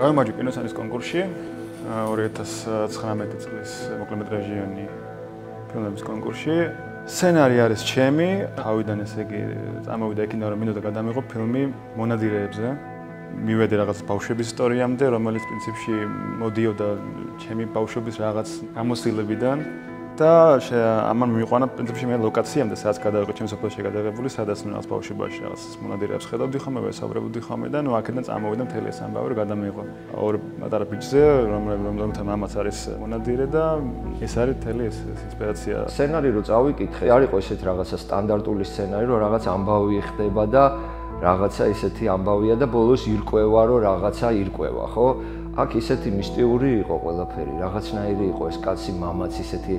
გამარჯვე კინოსანის კონკურსში 2019 წლის მოკლემეტრაჟიანი ფილმების კონკურსში. სცენარი არის ჩემი, თავიდან ესე იგი წამოვიდა იქიდან რომ მინდოდა გადამიღო ფილმი მონადირეებზე. მივედი რაღაც ბავშვების ისტორიამდე, რომელიც პრინციპში მოდიოდა ჩემი ბავშვობის რაღაც გამოსილებიდან. და ამან მიყვანა პრინციპში მე ლოკაციამდე სადაც გადავიყო ჩემს ოფისში გადაღებული სადაც ნუ რაღაც ბავშვობაში რაღაც მონადირეებს ხედავდი ხოლმე ვესაუბრებოდი ხოლმე და ნუ აქედან წამოვიდა მთელი ეს ამბავი რომ გადამეიღო ორ პატარა ბიჭზე რომელთა მამაც არის მონადირე და ეს არის მთელი ეს ინსპირაცია. სცენარი რო წავიკითხე არ იყო ესეთ რაღაცა სტანდარტული სცენარი რომ რაღაც ამბავი ხდება და რაღაცა ისეთი ამბავია და ბოლოს ირკვევა რომ რაღაცა ირკვევა ხო აქ ისეთი მისტიური იყო ყველაფერი, რაღაცნაირი იყო ეს კაცი მამაც ისეთი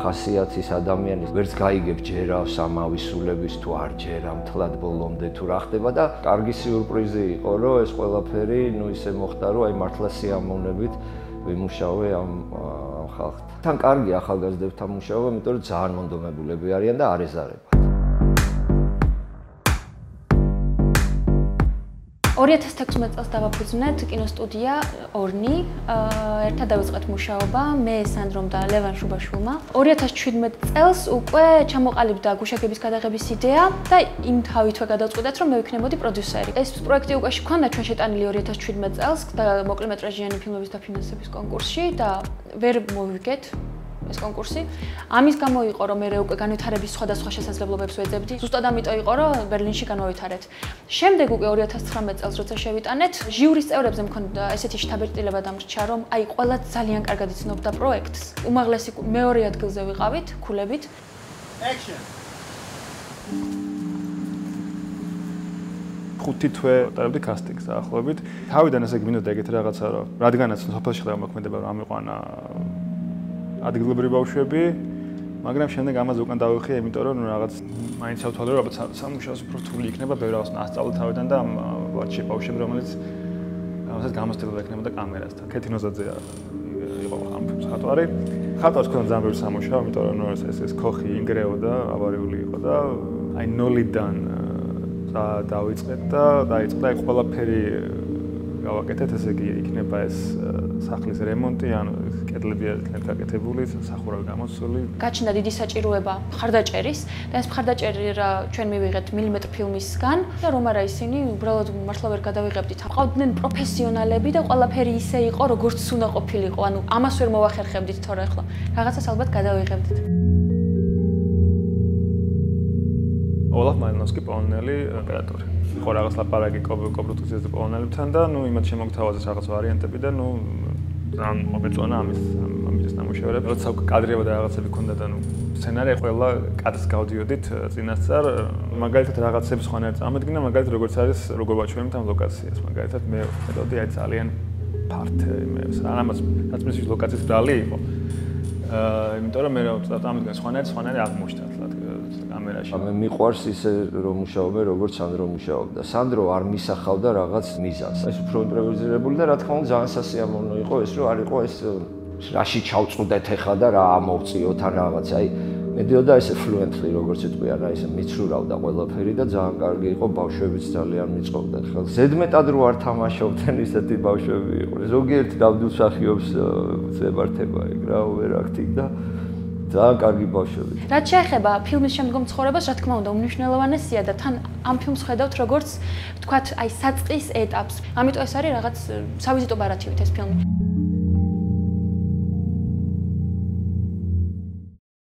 ხასიათის ადამიანი, ვერც გაიგებ ჯერავს ამავისულების თუ არ ჯერამ თლად ბოლომდე თუ რა ხდება და კარგი სიურპრიზი იყო, რომ ეს ყველაფერი, ну ისე მოხდა, რომ აი მართლა სიამოვნებით ვიმუშავე ამ ამ ხალხთან. თან კარგი ახალგაზრდებთან მუშაობა, იმიტომ რომ ძალიან მონდომებულები არიან და არეზარება. 2016 წელს დავაფუძნეთ კინოსტუდია ორნი. ერთად დავიწყეთ მუშაობა მე სანდრომ და ლევან შუბაშვილმა. 2017 წელს უკვე ჩამოყალიბდა გუშაგების გადაღების იდეა და იმ თავითვე გადავწყვიტეთ რომ მე ვიქნებოდი პროდიუსერი. ეს პროექტი უკვე შექონდა ჩვენ შეტანილი 2017 წელს და მოკლემეტრაჟიანი ფილმების დაფინანსების კონკურსში და ვერ მოვიგეთ ეს კონკურსი. ამის გამო იყო რომ მე უკვე განვითარების სხვადასხვა შესაძლებლობებს ვეძებდი. ზუსტად ამიტომ იყო რომ ბერლინში განვითარეთ. შემდეგ უკვე 2019 წელს როცა შევიტანეთ, ჟიურის წევრებზე მქონდა ესეთი შთაბეჭდილება დამრჩა რომ აი ყველა ძალიან კარგად იცნობდა პროექტს. უმაღლესი მეორე ადგილზე ვიყავით, ქულებით. Action. ხუთი თვე დაებდი კასტინგს ახლობით. თავიდან ესე გმინდოდა ეგეთ რაღაცა რომ რადგანაც სოფელში ხდება მოქმედება რომ ამიყვანა ადგილობრივი ბავშვები, მაგრამ შემდეგ ამაზე უკან დავიხია, იმიტომ რომ რაღაც მაინც ავთვალე რომ ალბათ სამუშაოს უფრო რთული იქნება, ბევრი რაღაც ნასწავლი თავიდან და ამ ვაჩი ბავშვები, რომელიც რაღაცას გამოსტილდა იქნება და კამერასთან. ქეთინოზაძე იყო ამ ხატვარი. ხატვარს ქონდა ძალიან ბევრი სამუშაო, იმიტომ რომ ეს ეს ქოხი ინგრეოდა, ავარიული იყო და აი ნოლიდან დავიწყეთ და დაიწყდა აი ყველაფერი გავაკეთეთ, ესე იგი იქნება ეს სახლის რემონტი, ანუ კედლები ერთად გაკეთებული, სახურავი გამოსული. გაჩნდა დიდი საჭიროება მხარდაჭერის და ეს მხარდაჭერი რა ჩვენ მივიღეთ მილიმეტრ ფილმისგან და რომ არა ისინი უბრალოდ მართლა ვერ გადავიღებდით. ყავდნენ პროფესიონალები და ყველაფერი ისე იყო, როგორც უნდა ყოფილიყო. ანუ ამას ვერ მოახერხებდით თორე ახლა რაღაცას ალბათ გადავიღებდით. ოლაფ მალინოვსკი პოლონელი э, ოპერატორი. ხო რაღაც ლაპარაკი კობრუტკის პოლონელებთან და ნუ იმათ შემოგთავაზეს რაღაც ვარიანტები და ნუ ან მომეწონა ამის ამის ნამუშევრები. როცა კადრია და რაღაცები ქონდა და ნუ სცენარი ყველა კადრს გავდიოდით э, წინასწარ მაგალითად რაღაცებს ხონერ წამედგინა მაგალითად როგორც არის როგორ ვაჩვენებთ ამ ლოკაციას მაგალითად მე მეთოდი აი ძალიან ფართე მე სანამაც რაც მის ლოკაციის ბრალი იყო აა იმიტომ რომ მე რა წამედგინა სხვანაირად სხვანაირად აღმოჩნდა თლად კამერაში. მე მიყვარს ისე რომ მუშაობე როგორც სანდრო მუშაობდა. სანდრო არ მისახავდა რაღაც მიზანს. ეს უფრო იმპროვიზირებული და რა თქმა უნდა ძალიან სასიამოვნო იყო ეს რომ არ იყო ეს რაში ჩავწუდეთ ახლა და რა ამოვწიოთ ან რაღაც. აი მედიოდა ესე ფლუენტლი როგორც იტყვიან რა ესე მიცურავდა ყველაფერი და ძალიან კარგი იყო ბავშვებიც ძალიან მიწყობდა. ხა ზედმეტად რო არ თამაშობდნენ ისეთი ბავშვები იყო. ზოგიერთი დავდუსახიობს ზებართება ეგ რა ვერაქტი და ძალიან კარგი ბავშვები. რაც შეეხება ფილმის შემდგომ ცხოვრებას, რა თქმა უნდა, უმნიშვნელოვანესია და თან ამ ფილმს ხედავთ როგორც თქვათ, აი საწყის ეტაპს. ამიტომ ეს არის რაღაც სავიზიტო ბარათივით ეს ფილმი.